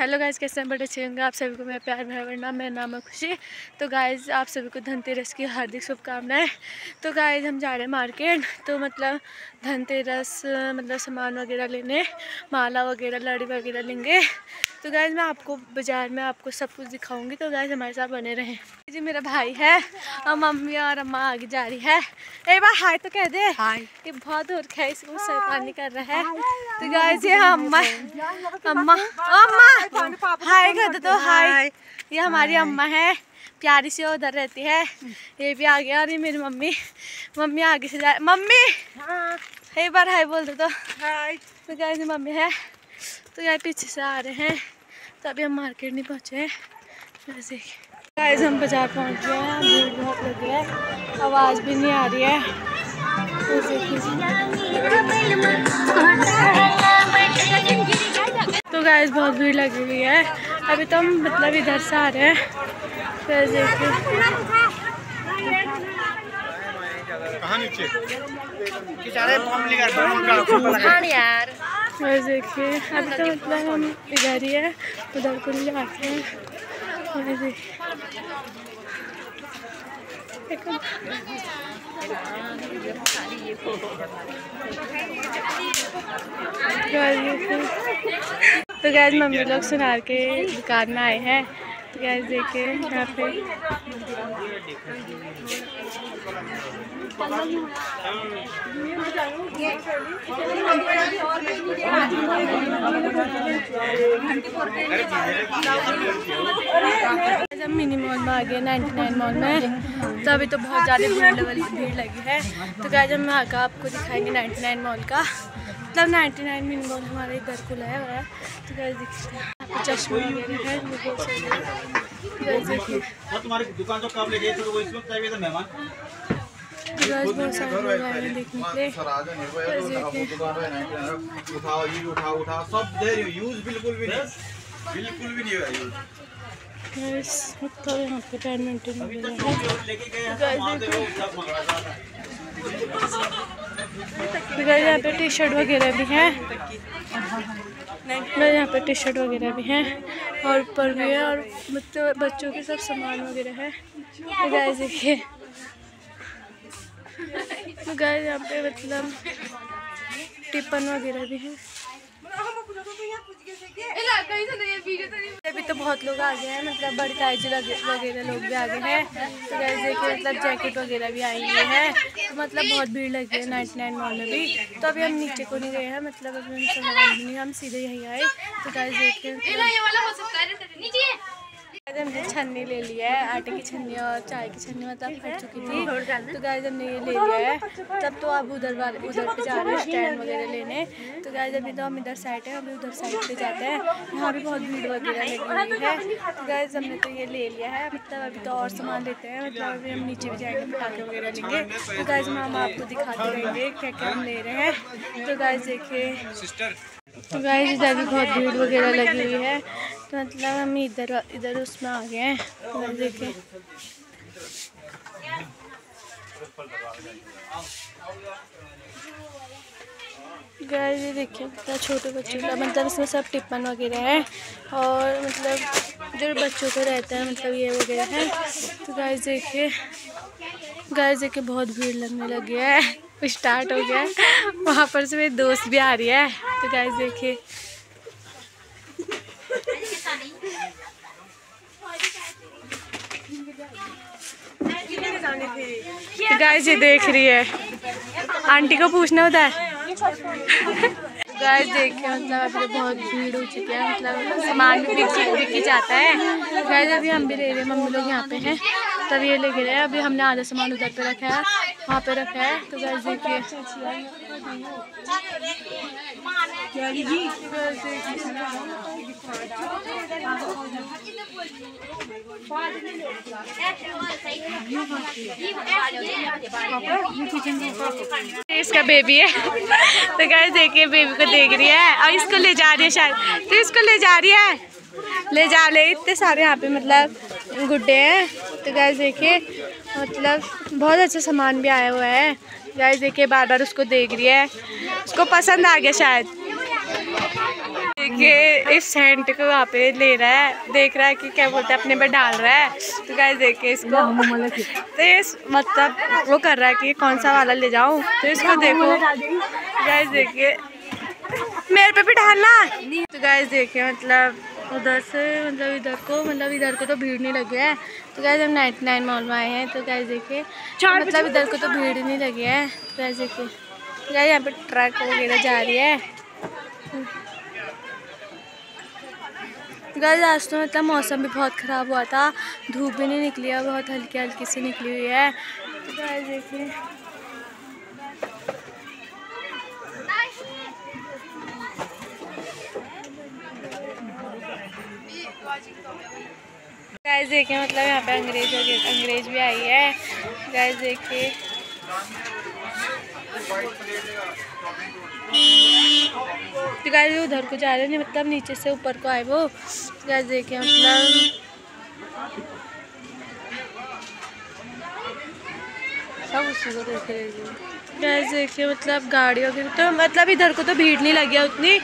Hello guys कैसे हैं? बड़े अच्छे होंगे आप सभी को मेरा प्यार भरा वरना मेरा नाम है खुशी। तो गाइज़ आप सभी को धनतेरस की हार्दिक शुभकामनाएँ। तो गाइज़ हम जा रहे हैं मार्केट। तो मतलब धनतेरस मतलब सामान वगैरह लेने, माला वगैरह, लड़ी वगैरह लेंगे। तो गाइज़ मैं आपको बाज़ार में आपको सब कुछ दिखाऊँगी। तो गाइज़ हमारे साथ बने रहें। जी मेरा भाई है और मम्मी और अम्मा आगे जा रही है। एक बार हाय तो कह दे। हाय। ये बहुत दूर है इसको शैतानी कर रहा है। तो गाइज़ ये अम्मा अम्मा अम्मा। हाय कर दो तो हाय। ये हमारी अम्मा है प्यारी से उधर रहती है। ये भी आ गया और ये मेरी मम्मी। मम्मी आगे से जा मम्मी! एक बार हाय बोल दो तो। हाय। तो गाइज़ मम्मी है। तो यार पीछे से आ रहे हैं। तो अभी हम मार्केट नहीं पहुँचे हैं। वैसे गाइस हम बाज़ार पहुँच गए हैं। भीड़ बहुत लगी है। आवाज़ भी नहीं आ रही है। तो गाइस बहुत भीड़ लगी हुई है। अभी तो हम मतलब इधर से आ रहे हैं। वैसे यार? और देखिए अभी तो मतलब हम इधर ही है उधर को नहीं जाते हैं और तो गैर मम्मी लोग सुनार के दुकान में आए हैं। तो गैस देखिए यहाँ पे। हम मिनी मॉल में आ गए, नाइन्टी नाइन मॉल में तो अभी तो बहुत ज़्यादा भीड़ लेवल भीड़ लगी है। तो क्या जब मैं आकर आपको दिखाएँगे नाइन्टी नाइन मॉल का। मतलब नाइन्टी नाइन मिनी मॉल हमारे इधर खुला है हुआ है। तो क्या दिखते हैं। यहाँ पे चश्मे वगैरह है वो बहुत सारे। तुम्हारी दुकान तो कब लेके तो वो इसमें चाहिए था मेहमान। गाइस बहुत सारे लोग देखने के लिए। उठाओ ये उठाओ उठाओ। सब दे रही यूज़ बिल्कुल भी नहीं। बिल्कुल भी नहीं हुआ यूज़ मतलब यहाँ पे बैडमिंटन अभी वगैरह है गए तो यहाँ पे टी शर्ट वगैरह भी हैं। मेरे यहाँ पे टी शर्ट वगैरह भी हैं। और ऊपर भी है और मतलब बच्चों के सब सामान वगैरह है। गाय गाइस देखिए। तो गाइस यहाँ पे मतलब टिपन वगैरह भी है। अभी तो बहुत लोग आ गए हैं मतलब बड़ी ताइज वगैरह लोग भी आ गए हैं। तो जैसे कि मतलब जैकेट वगैरह भी आई हुई है। तो मतलब बहुत भीड़ लगी है नाइट नाइन मॉल में भी। तो अभी हम नीचे को नहीं गए हैं मतलब अभी हम नहीं, हम सीधे यहीं आए। तो गैस देखिए हमने छन्नी ले लिया है, आटे की छन्नी और चाय की छन्नी मतलब फट चुकी थी। तो गाइस हमने ये ले लिया है। तब तो अब उधर वाले उधर पे जा रहे हैं स्टैंड वगैरह लेने। तो अभी तो हम इधर साइड है अभी उधर साइड पे जाते हैं। भी बहुत भीड़ वगैरह लगी हुई है। तो गाइस हमने तो ये ले लिया है। मतलब अभी तो और सामान लेते हैं। मतलब अभी हम नीचे भी जाएँगे, पटाखे वगैरह लेंगे। तो गाइस हम आपको दिखाते रहेंगे क्या क्या हम ले रहे हैं। तो गाइस देखिए। तो गाइस इधर भी बहुत भीड़ वगैरह लगी हुई है। मतलब हम इधर इधर उसमें आ गए हैं। देखिए गाइस ये देखिए कितना छोटे बच्चों का मतलब इसमें सब टिप्पन वगैरह है। और मतलब जो बच्चों को रहता है मतलब ये वगैरह है। तो गाइस देखिए गाइस देखिए बहुत भीड़ लगने लगी है। स्टार्ट हो गया है। वहाँ पर से मेरी दोस्त भी आ रही है। तो गाइस देखिए तो गाइस ये देख रही है। आंटी को पूछना होता है। गाइस देखिए मतलब अभी तो बहुत भीड़ हो चुकी है मतलब सामान भी बिक बिकी जाता है। गाइस अभी हम भी ले रहे हैं, मम्मी लोग यहाँ पे हैं। तब ये लेके रहे हैं अभी हमने आधा सामान उधर पे रखा है। वहाँ पे रखा है। तो गाइस देखिए। इसका बेबी है। तो गाइस देखिए बेबी को देख रही है। और इसको ले जा रही है शायद। तो इसको ले जा रही है। ले जा ले, इतने सारे यहाँ पे मतलब गुड्डे हैं। तो गैस देखिए मतलब बहुत अच्छा सामान भी आया हुआ है। गैस देखिए बार बार उसको देख रही है। उसको पसंद आ गया शायद। देखिए, इस सेंट को वहाँ पे ले रहा है। देख रहा है कि क्या बोलते हैं, अपने में डाल रहा है। तो गाइस देखिए इसको। तो ये मतलब वो कर रहा है कि कौन सा वाला ले जाऊँ। तो इसको देखो। गाइस देखिए, मेरे पे भी डालना। तो गाइस देखिए मतलब उधर से मतलब इधर को मतलब इधर को तो भीड़ नहीं लगी है। तो गाइस हम नाइन्टी नाइन मॉल में आए हैं तो गाइस देखिए तो मतलब इधर को तो भीड़ नहीं लगी है। तो गाइस देखिए गाइस यहाँ पे ट्रक वगैरह जा रही है। गाइस आज तो मतलब मौसम भी बहुत ख़राब हुआ था। धूप भी नहीं निकली है बहुत हल्की हल्की सी निकली हुई है। तो देखिए। गाइस देखिए मतलब यहाँ पे अंग्रेज़ अंग्रेज़ भी आई है। गाइस देखिए। तो गाइस उधर को जा रहे हैं मतलब नीचे से ऊपर को आए वो। गाइस देखिए मतलब सब उसी को देख रहे हैं। गैस देखिए मतलब गाड़ियों की तो मतलब इधर को तो भीड़ नहीं लगी है उतनी।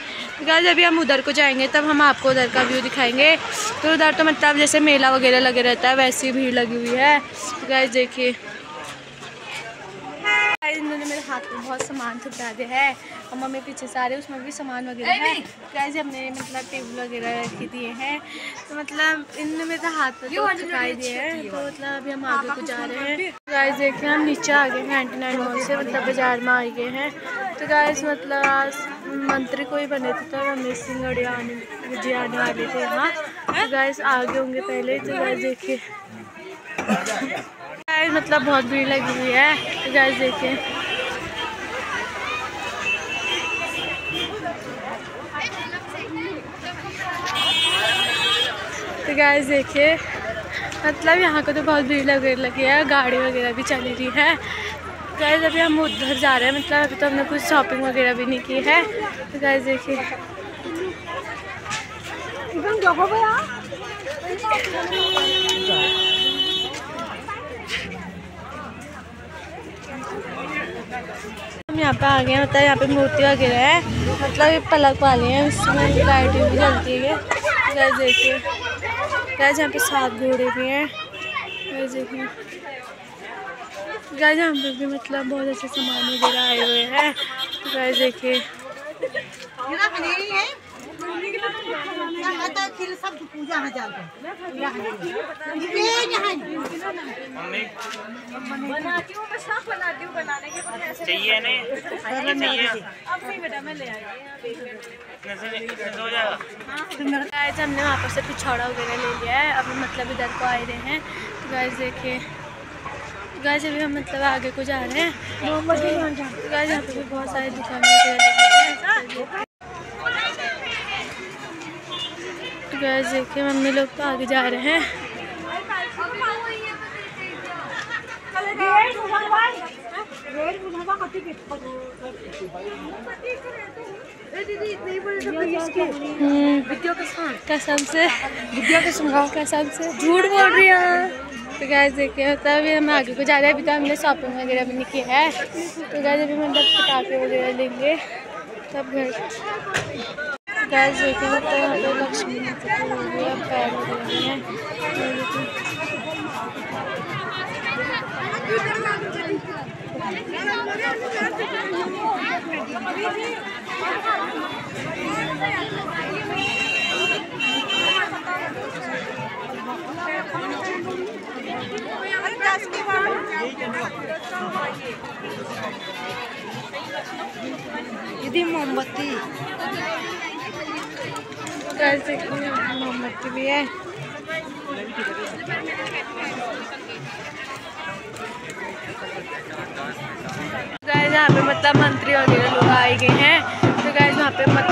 गैस अभी हम उधर को जाएँगे, तब हम आपको उधर का व्यू दिखाएँगे। तो उधर तो मतलब जैसे मेला वगैरह लगे रहता है, वैसी भीड़ लगी हुई है। गैस देखिए। इन्होंने मेरे हाथ में बहुत सामान छुपा दिया है। और मम्मी पीछे से आ रहे हैं उसमें भी सामान वगैरह है। गैस हमने मतलब टेबल वगैरह रख दिए हैं। तो मतलब इनने मेरे हाथ में तो दिए हैं। तो मतलब अभी हम आगे को जा रहे हैं। गाइस देखिए हम नीचे आ गए हैं नाइन्टी नाइन मॉल से मतलब बाज़ार में आ गए हैं। तो गाइस मतलब आज मंत्री कोई बने थे तो रमेश सिंह आने जी आने वाले थे यहाँ तो गाइस आगे होंगे पहले। तो गाइस देखिए। गाइस मतलब बहुत भीड़ लगी हुई है। तो गाइस देखिए तो गाइस देखिए मतलब यहाँ को तो बहुत भीड़ लग, लगी है। गाड़ी वगैरह भी चली रही है। गाइस अभी हम उधर जा रहे हैं। मतलब अभी तो हमने कुछ शॉपिंग वगैरह भी नहीं की है। तो गाइस देखिए हम यहाँ पे आ गए हैं। मतलब यहाँ पे मूर्ति वगैरह है। मतलब ये पलक वाली है। इसमें लाइटिंग भी जलती है। गैस देखिए। गैस यहाँ पे सात घोड़े भी हैं। गैस देखिए। गैस यहाँ पे भी मतलब बहुत अच्छे सामान वगैरह आए हुए हैं। गैस देखिए। पूजा हज़ार चाहिए नहीं चाहिए अब नहीं बेटा मैं ले आई कैसे कैसे हो जाएगा। गाइस हमने वहाँ पर से पिछौड़ा वगैरह ले लिया है। अभी मतलब इधर को आए रहे हैं। तो गाइस देखिए गाइस अभी हम मतलब आगे को जा रहे हैं। तो गाइस यहाँ पे भी बहुत सारी दुकानें वगैरह लगी हैं तो गाइस देखिए मम्मी लोग तो आगे जा रहे हैं। हम्म, कसम से? विद्या कसम कसम से? झूठ बोल रही है? तो गैस देखिए मतलब अभी हम आगे को जा रहे हैं। अभी तो हमने शॉपिंग वगैरह भी नहीं की है। तो गैस अभी मतलब पटाखे वगैरह लेंगे। तब घर गैस यहाँ पे लक्ष्मी माता की हो गई है पैर वगैरह हैं। दीदी मोमबत्ती। देखिए मोमबत्ती भी है गाइस यहाँ पे मतलब मंत्री वगैरह लोग आए गए हैं। तो गाइस यहाँ पे मतलब